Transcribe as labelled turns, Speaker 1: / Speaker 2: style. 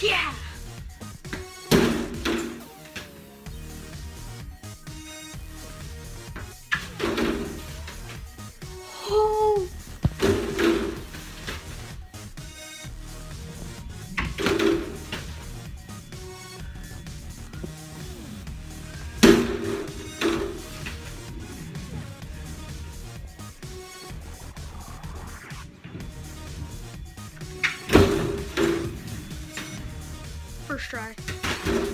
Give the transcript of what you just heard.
Speaker 1: Yeah! First try.